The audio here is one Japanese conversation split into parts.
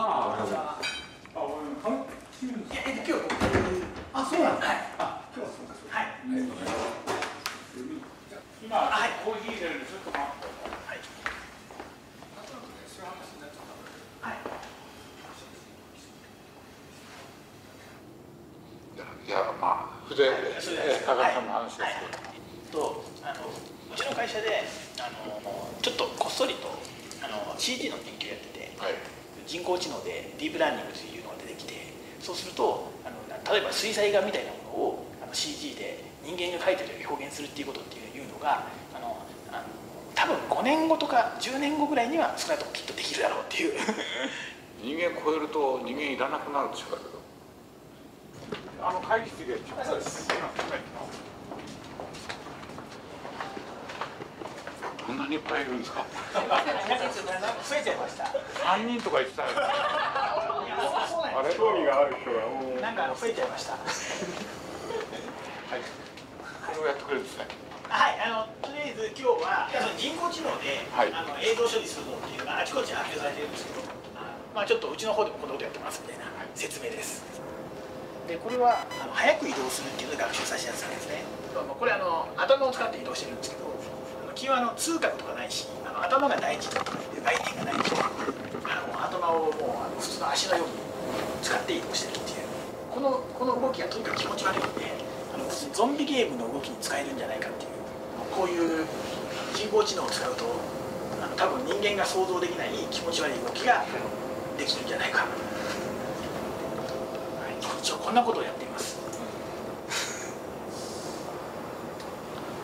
あ、俺髪切るんですか。えっと今日あ、そうなんだ。はい。あ、今日はそうかそうか。はい。ありがとうござい。ます。今、はい。コーヒー入れるんでちょっと待って。はい。い。やまあ筆それで高田さんの話ですはい。とあのうちの会社であのちょっとこっそりとあの CG の研究やってて、はい。人工知能でディープラーニングというのが出てきてそうするとあの例えば水彩画みたいなものをあの CG で人間が描いてるように表現するっていうことっていうのがあのあの多分5年後とか10年後ぐらいには少なくともきっとできるだろうっていう。人間超えると人間いらなくなるでしょうけど。あの会議室で。そうですこんなにいっぱいいるんですか？増えちゃいました。三人とか言ってたよ。あれ？興味がある人がもうすなんか増えちゃいました。はい。これをやってくれるんですね。はい、あのとりあえず今日はその人工知能で、はい。あの映像処理するのっていうのがあちこち発表されてるんですけど、あまあちょっとうちの方でもこんなことやってますみたいな説明です。でこれはあの早く移動するっていうのを学習させたやつなんですね。これあの頭を使って移動してるんですけど、基本はあの通覚とかないし、あの頭が大事とかいう概念がないし、あの頭をもうあの普通の足のように使って移動してるっていう。このこの動きがとにかく気持ち悪いんで、あのゾンビゲームの動きに使えるんじゃないかっていう。こういう人工知能を使うとあの多分人間が想像できない気持ち悪い動きができるんじゃないか、はい、一応こんなことをやっています。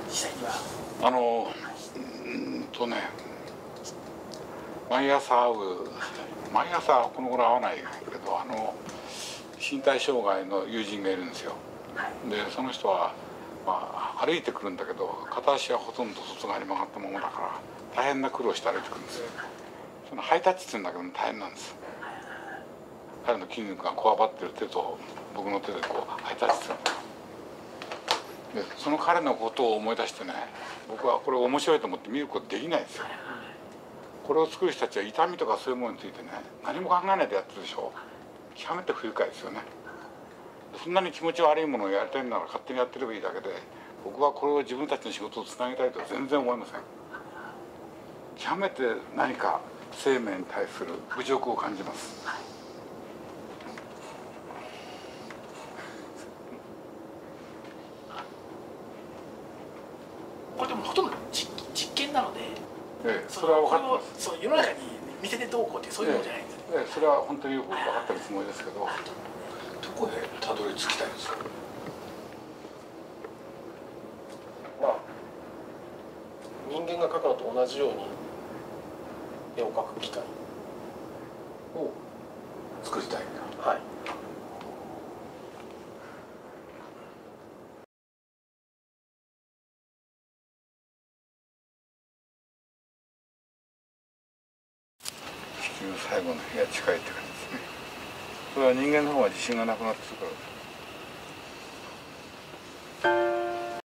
実際には。あのとね毎朝会う毎朝この頃会わないけどあの身体障害の友人がいるんですよ。はい。でその人は、まあ、歩いてくるんだけど片足はほとんど外側に曲がったままだから大変な苦労して歩いてくるんですよ。そのハイタッチって言うんだけど大変なんです。彼の筋肉がこわばってる手と僕の手でこうハイタッチするでその彼のことを思い出してね僕はこれ面白いと思って見ることできないですよ。これを作る人たちは痛みとかそういうものについてね何も考えないでやってるでしょ。極めて不愉快ですよね。そんなに気持ち悪いものをやりたいなら勝手にやってればいいだけで僕はこれを自分たちの仕事をつなげたいとは全然思いません。極めて何か生命に対する侮辱を感じますこれでもほとんど実実験なのでええそれは分かってます。その世の中に見せてどうこうってそういうのじゃないんです、ええそれは本当によく分かってるつもりですけど。どこへたどり着きたいんですか？まあ人間が描くのと同じように絵を描く機械を作りたい最後の日が近いって感じですね。それは人間の方が自信がなくなってるから。